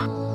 了。